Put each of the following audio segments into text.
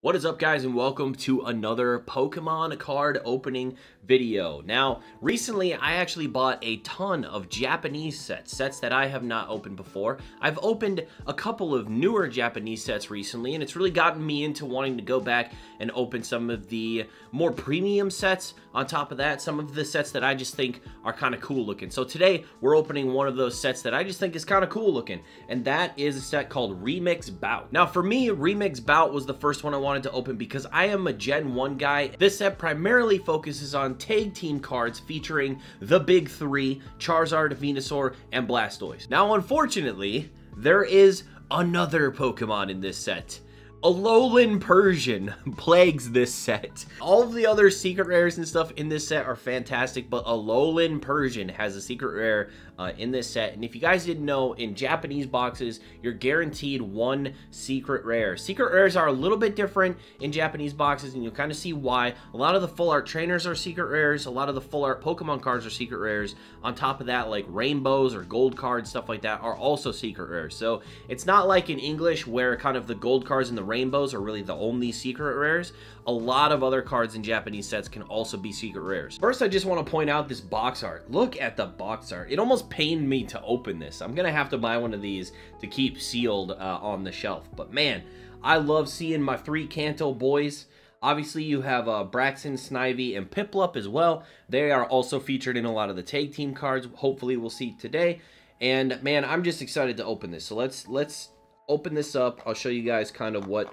What is up guys and welcome to another Pokemon card opening video. Now, recently I actually bought a ton of Japanese sets, sets that I have not opened before. I've opened a couple of newer Japanese sets recently and it's really gotten me into wanting to go back and open some of the more premium sets. On top of that, some of the sets that I just think are kind of cool looking. So today we're opening one of those sets that I just think is kind of cool looking and that is a set called Remix Bout. Now for me, Remix Bout was the first one I wanted to open because I am a Gen 1 guy. This set primarily focuses on tag team cards featuring the big three, Charizard, Venusaur, and Blastoise. Now, unfortunately, there is another Pokemon in this set. Alolan Persian plagues this set. All of the other secret rares and stuff in this set are fantastic, but Alolan Persian has a secret rare uh, in this set. And if you guys didn't know, in Japanese boxes, you're guaranteed one secret rare. Secret rares are a little bit different in Japanese boxes, and you'll kind of see why. A lot of the full art trainers are secret rares. A lot of the full art Pokemon cards are secret rares. On top of that, like rainbows or gold cards, stuff like that, are also secret rares. So it's not like in English where kind of the gold cards and the rainbows are really the only secret rares. A lot of other cards in Japanese sets can also be secret rares. First, I just want to point out this box art. Look at the box art. It almost pained me to open this. I'm going to have to buy one of these to keep sealed uh, on the shelf. But man, I love seeing my three Kanto boys. Obviously, you have uh, Braixen, Snivy, and Piplup as well. They are also featured in a lot of the tag team cards. Hopefully, we'll see today. And man, I'm just excited to open this. So let's let's open this up. I'll show you guys kind of what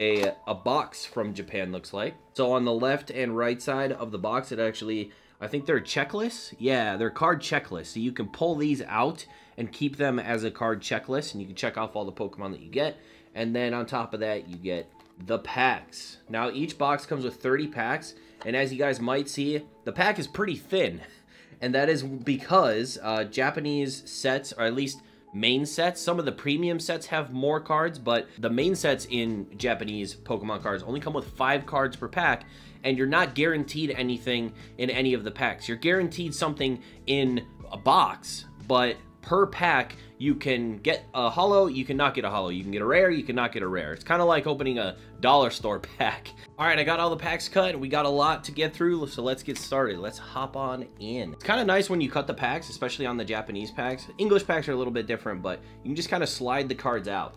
a, a box from Japan looks like. So on the left and right side of the box, it actually, I think they're checklists. Yeah, they're card checklists. So you can pull these out and keep them as a card checklist, and you can check off all the Pokemon that you get. And then on top of that, you get the packs. Now, each box comes with 30 packs, and as you guys might see, the pack is pretty thin. And that is because uh, Japanese sets, or at least main sets. Some of the premium sets have more cards, but the main sets in Japanese Pokemon cards only come with five cards per pack, and you're not guaranteed anything in any of the packs. You're guaranteed something in a box, but per pack, you can get a holo, you cannot get a holo. You can get a rare, you cannot get a rare. It's kind of like opening a dollar store pack. All right, I got all the packs cut. We got a lot to get through, so let's get started. Let's hop on in. It's kind of nice when you cut the packs, especially on the Japanese packs. English packs are a little bit different, but you can just kind of slide the cards out.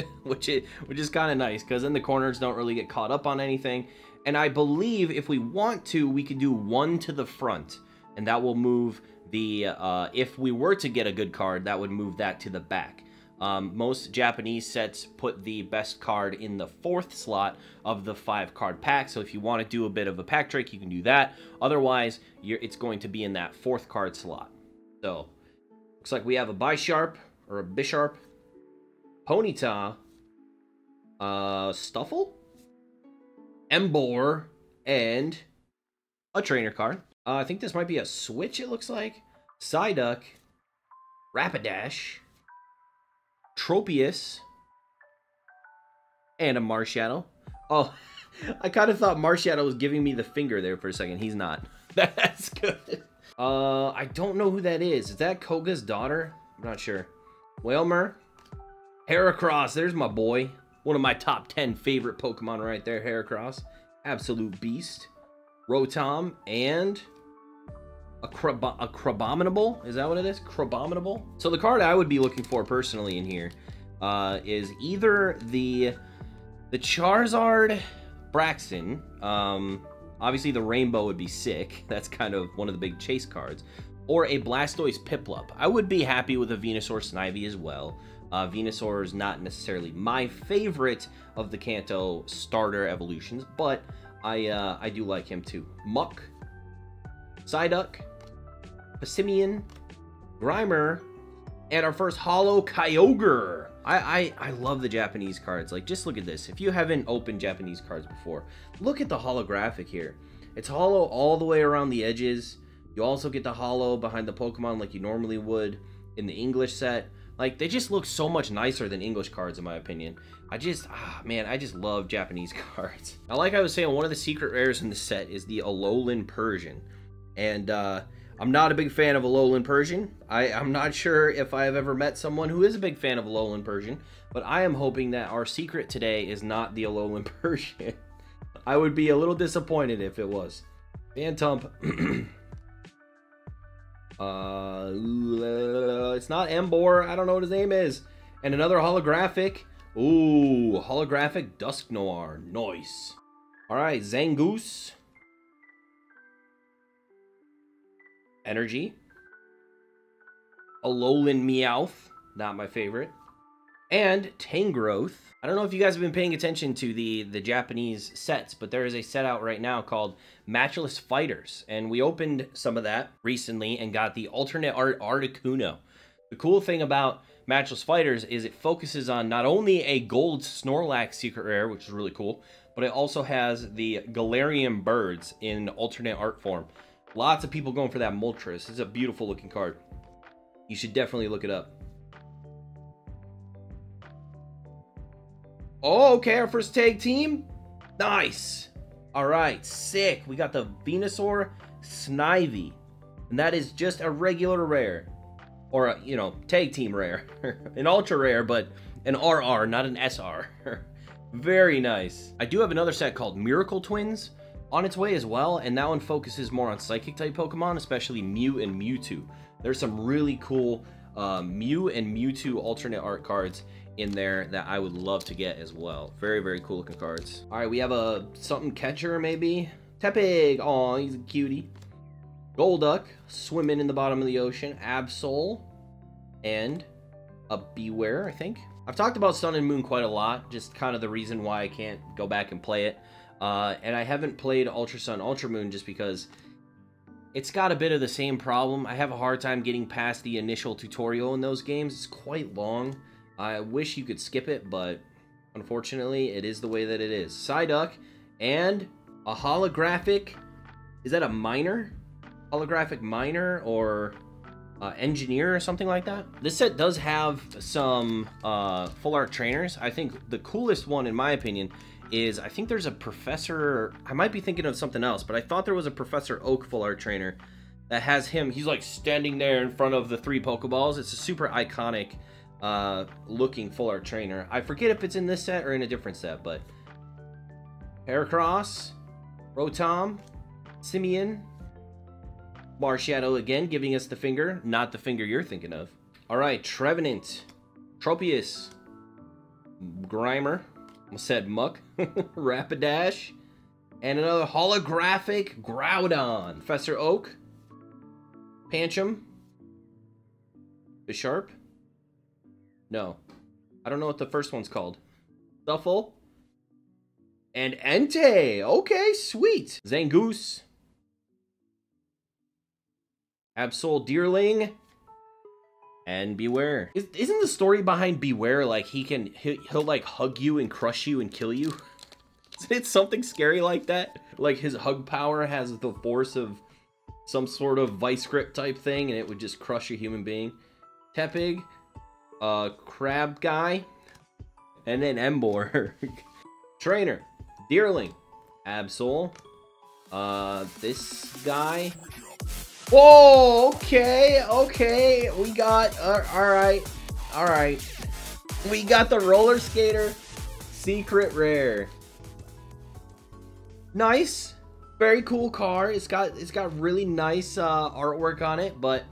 which is which is kind of nice because then the corners don't really get caught up on anything. And I believe if we want to, we can do one to the front, and that will move the uh, if we were to get a good card, that would move that to the back. Um, most Japanese sets put the best card in the fourth slot of the five card pack. So if you want to do a bit of a pack trick, you can do that. Otherwise, it's going to be in that fourth card slot. So looks like we have a Bisharp or a Bisharp, Ponyta, uh, Stufful, Emboar, and a trainer card. Uh, I think this might be a switch, it looks like. Psyduck, Rapidash, Tropius, and a Marshadow. Oh, I kind of thought Marshadow was giving me the finger there for a second. He's not. That's good. Uh, I don't know who that is. Is that Koga's daughter? I'm not sure. Wailmer, Heracross. There's my boy. One of my top 10 favorite Pokemon right there, Heracross. Absolute beast. Rotom, and a, crab a Crabominable? Is that what it is? Crabominable? So the card I would be looking for personally in here uh, is either the the Charizard Braixen. Um, obviously, the Rainbow would be sick. That's kind of one of the big chase cards. Or a Blastoise Piplup. I would be happy with a Venusaur Snivy as well. Uh, Venusaur is not necessarily my favorite of the Kanto starter evolutions, but I uh, I do like him too. Muk, Psyduck, Passimian, Grimer, and our first Hollow Kyogre. I, I, I love the Japanese cards. Like, just look at this. If you haven't opened Japanese cards before, look at the holographic here. It's hollow all the way around the edges. You also get the hollow behind the Pokemon like you normally would in the English set. Like, they just look so much nicer than English cards, in my opinion. I just, ah, man, I just love Japanese cards. Now, like I was saying, one of the secret rares in the set is the Alolan Persian. And, uh, I'm not a big fan of Alolan Persian. I, I'm not sure if I've ever met someone who is a big fan of Alolan Persian, but I am hoping that our secret today is not the Alolan Persian. I would be a little disappointed if it was. Phantump. uh, it's not Emboar. I don't know what his name is. And another holographic. Ooh, holographic Dusknoir. Nice. All right, Zangoose. Energy. Alolan Meowth, not my favorite. And Tangrowth. I don't know if you guys have been paying attention to the, the Japanese sets, but there is a set out right now called Matchless Fighters. And we opened some of that recently and got the alternate art Articuno. The cool thing about Matchless Fighters is it focuses on not only a gold Snorlax secret rare, which is really cool, but it also has the Galarian birds in alternate art form. Lots of people going for that Moltres. It's a beautiful looking card. You should definitely look it up. Oh, okay, our first tag team. Nice. All right, sick. We got the Venusaur Snivy. And that is just a regular rare. Or, a, you know, tag team rare. an ultra rare, but an RR, not an SR. Very nice. I do have another set called Miracle Twins on its way as well, and that one focuses more on Psychic type Pokemon, especially Mew and Mewtwo. There's some really cool uh, Mew and Mewtwo alternate art cards in there that I would love to get as well. Very, very cool looking cards. All right, we have a something catcher maybe. Tepig, oh, he's a cutie. Golduck, swimming in the bottom of the ocean. Absol, and a Bewear, I think. I've talked about Sun and Moon quite a lot, just kind of the reason why I can't go back and play it. Uh, and I haven't played Ultra Sun, Ultra Moon just because it's got a bit of the same problem. I have a hard time getting past the initial tutorial in those games. It's quite long. I wish you could skip it, but unfortunately, it is the way that it is. Psyduck and a holographic. Is that a miner? Holographic miner or uh, engineer or something like that. This set does have some uh, full art trainers. I think the coolest one, in my opinion, is I think there's a Professor. I might be thinking of something else, but I thought there was a Professor Oak full art trainer that has him. He's like standing there in front of the three Pokeballs. It's a super iconic uh, looking full art trainer. I forget if it's in this set or in a different set, but Heracross, Rotom, Simeon, Marshadow again, giving us the finger, not the finger you're thinking of. All right, Trevenant, Tropius, Grimer, said Muk, Rapidash, and another holographic Groudon. Professor Oak, Pancham, Bisharp. No, I don't know what the first one's called. Stufful. And Entei. Okay, sweet. Zangoose. Absol Deerling and Bewear. Is, not the story behind Bewear like he can he'll, he'll, like hug you and crush you and kill you? Is it something scary like that? Like his hug power has the force of some sort of vice grip type thing and it would just crush a human being. Tepig, uh, Crab Guy, and then Emboar. Trainer, Deerling, Absol, uh, this guy, Whoa, okay, okay. We got, uh, all right, all right. We got the roller skater secret rare. Nice, very cool car. It's got it's got really nice uh, artwork on it, but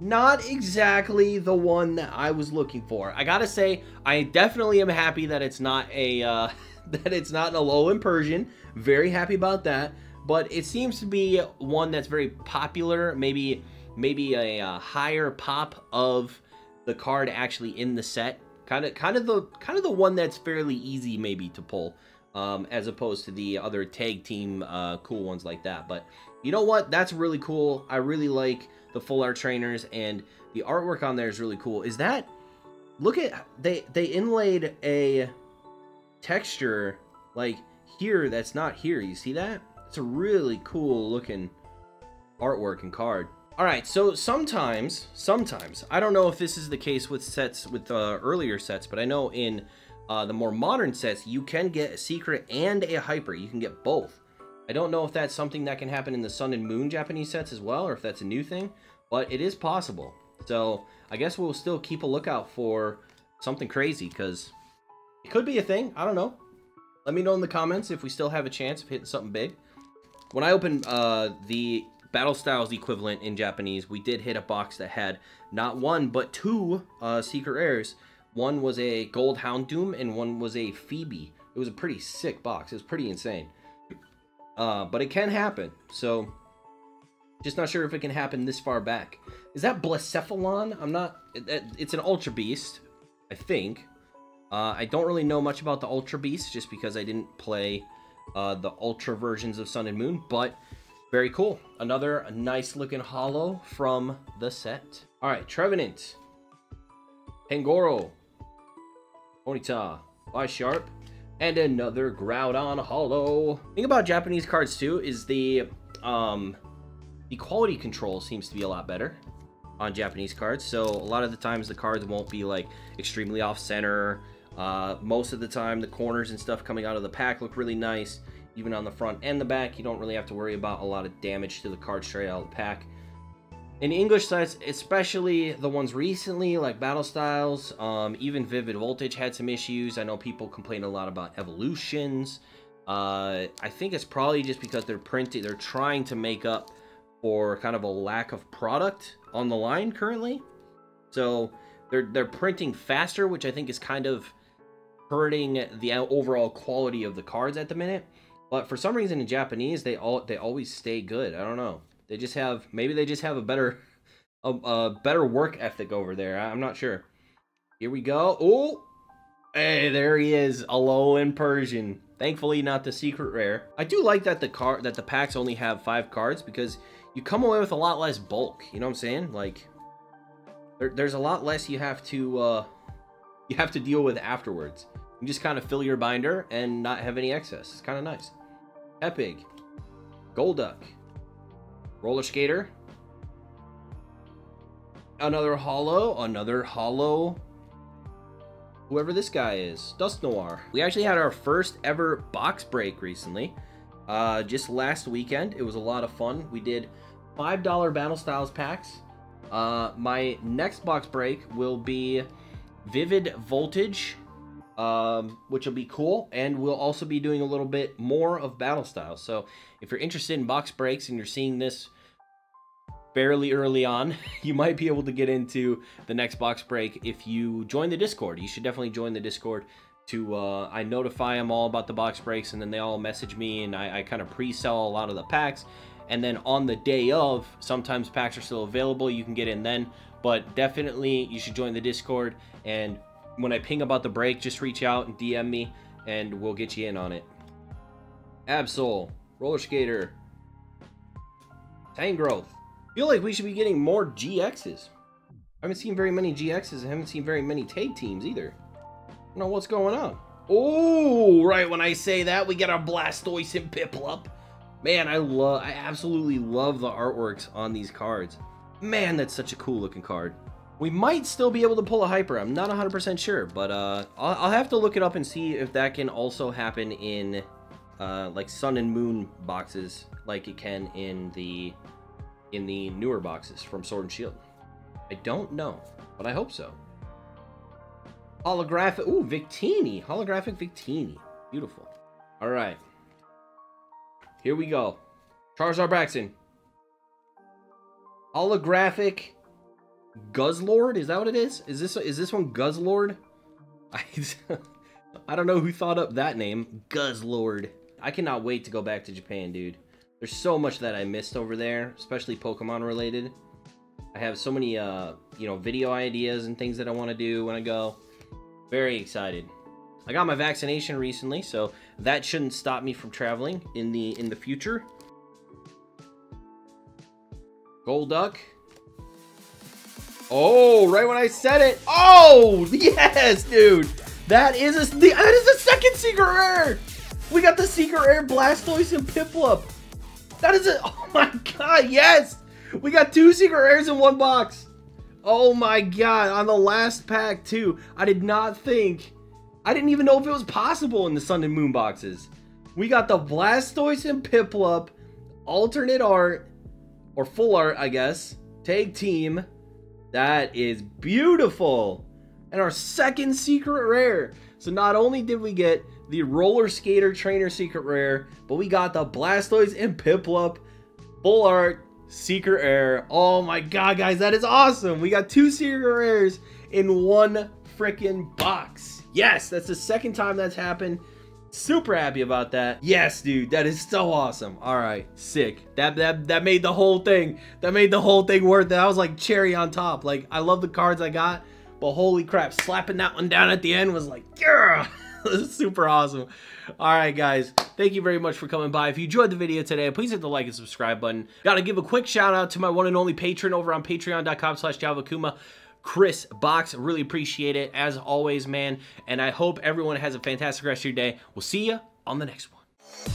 not exactly the one that I was looking for. I gotta say, I definitely am happy that it's not a uh, that it's not an Alolan Persian. Very happy about that but it seems to be one that's very popular. Maybe maybe a, a higher pop of the card actually in the set. Kind of kind of the kind of the one that's fairly easy maybe to pull. Um, as opposed to the other tag team uh, cool ones like that. But you know what? That's really cool. I really like the full art trainers and the artwork on there is really cool. Is that look at they they inlaid a texture like here that's not here. You see that? It's a really cool looking artwork and card. All right, so sometimes, sometimes, I don't know if this is the case with sets, with uh, earlier sets, but I know in uh, the more modern sets, you can get a secret and a hyper. You can get both. I don't know if that's something that can happen in the Sun and Moon Japanese sets as well, or if that's a new thing, but it is possible. So I guess we'll still keep a lookout for something crazy, because it could be a thing. I don't know. Let me know in the comments if we still have a chance of hitting something big. When I opened uh, the Battle Styles equivalent in Japanese, we did hit a box that had not one, but two uh, secret rares. One was a Gold Houndoom, and one was a Phoebe. It was a pretty sick box. It was pretty insane. Uh, but it can happen. So, just not sure if it can happen this far back. Is that Blacephalon? I'm not... It, it's an Ultra Beast, I think. Uh, I don't really know much about the Ultra Beast, just because I didn't play uh, the Ultra versions of Sun and Moon. But, very cool. Another nice looking hollow from the set. Alright, Trevenant. Pangoro. Ponyta. Sharp and another Groudon. The thing about Japanese cards too is the um, the quality control seems to be a lot better on Japanese cards. So a lot of the times the cards won't be like extremely off center. Uh, most of the time the corners and stuff coming out of the pack look really nice. Even on the front and the back, you don't really have to worry about a lot of damage to the card straight out of the pack. In English sets, especially the ones recently, like Battle Styles, um, even Vivid Voltage had some issues. I know people complain a lot about evolutions. Uh, I think it's probably just because they're printing, they're trying to make up for kind of a lack of product on the line currently. So they're they're printing faster, which I think is kind of hurting the overall quality of the cards at the minute. But for some reason in Japanese, they all they always stay good. I don't know. They just have maybe they just have a better a, a better work ethic over there. I'm not sure. Here we go. Oh, hey, there he is, Alolan Persian. Thankfully, not the secret rare. I do like that the car that the packs only have five cards because you come away with a lot less bulk. You know what I'm saying? Like, there, there's a lot less you have to uh, you have to deal with afterwards. You just kind of fill your binder and not have any excess. It's kind of nice. Epic, Golduck, Roller Skater. Another hollow. another hollow. Whoever this guy is, Dusknoir. We actually had our first ever box break recently. Uh, just last weekend. It was a lot of fun. We did $5 Battle Styles packs. Uh, my next box break will be Vivid Voltage, um, which will be cool. And we'll also be doing a little bit more of Battle Styles. So if you're interested in box breaks and you're seeing this fairly early on, you might be able to get into the next box break if you join the Discord. You should definitely join the Discord to uh, I notify them all about the box breaks and then they all message me and I, I kind of pre-sell a lot of the packs and then on the day of sometimes packs are still available you can get in then but definitely you should join the discord and when I ping about the break just reach out and DM me and we'll get you in on it Absol Roller Skater Tangrowth feel like we should be getting more GXs. I haven't seen very many GXs. I haven't seen very many tag teams either. I don't know what's going on. Oh, right when I say that, we get our Blastoise and Piplup. Man, I love, I absolutely love the artworks on these cards. Man, that's such a cool looking card. We might still be able to pull a Hyper. I'm not 100% sure, but uh, I'll, I'll, have to look it up and see if that can also happen in uh, like Sun and Moon boxes, like it can in the in the newer boxes from Sword and Shield? I don't know, but I hope so. Holographic, ooh, Victini, holographic Victini, beautiful. All right, here we go. Charizard Braixen. Holographic Guzzlord, is that what it is? Is this is this one Guzzlord? I, I don't know who thought up that name, Guzzlord. I cannot wait to go back to Japan, dude. There's so much that I missed over there, especially Pokemon related. I have so many, uh, you know, video ideas and things that I want to do when I go. Very excited. I got my vaccination recently, so that shouldn't stop me from traveling in the in the future. Golduck. Oh, right when I said it. Oh, yes, dude. That is a that is the second secret rare. We got the secret rare Blastoise and Piplup. That is it. Oh my god, yes! We got two secret rares in one box. Oh my god, on the last pack too. I did not think, I didn't even know if it was possible in the Sun and Moon boxes. We got the Blastoise and Piplup alternate art or full art, I guess. Tag team. That is beautiful. And our second secret rare. So not only did we get the Roller Skater Trainer secret rare, but we got the Blastoise and Piplup full art secret rare. Oh my god, guys, that is awesome. We got two secret rares in one freaking box. Yes, that's the second time that's happened. Super happy about that. Yes, dude, that is so awesome. All right, sick. That that that made the whole thing. That made the whole thing worth it. I was like cherry on top. Like I love the cards I got, but holy crap, slapping that one down at the end was like, yeah, this is super awesome. All right, guys, thank you very much for coming by. If you enjoyed the video today, please hit the like and subscribe button. Got to give a quick shout out to my one and only patron over on Patreon.com/JavaAkuma. Chris Box. Really appreciate it as always, man. And I hope everyone has a fantastic rest of your day. We'll see you on the next one.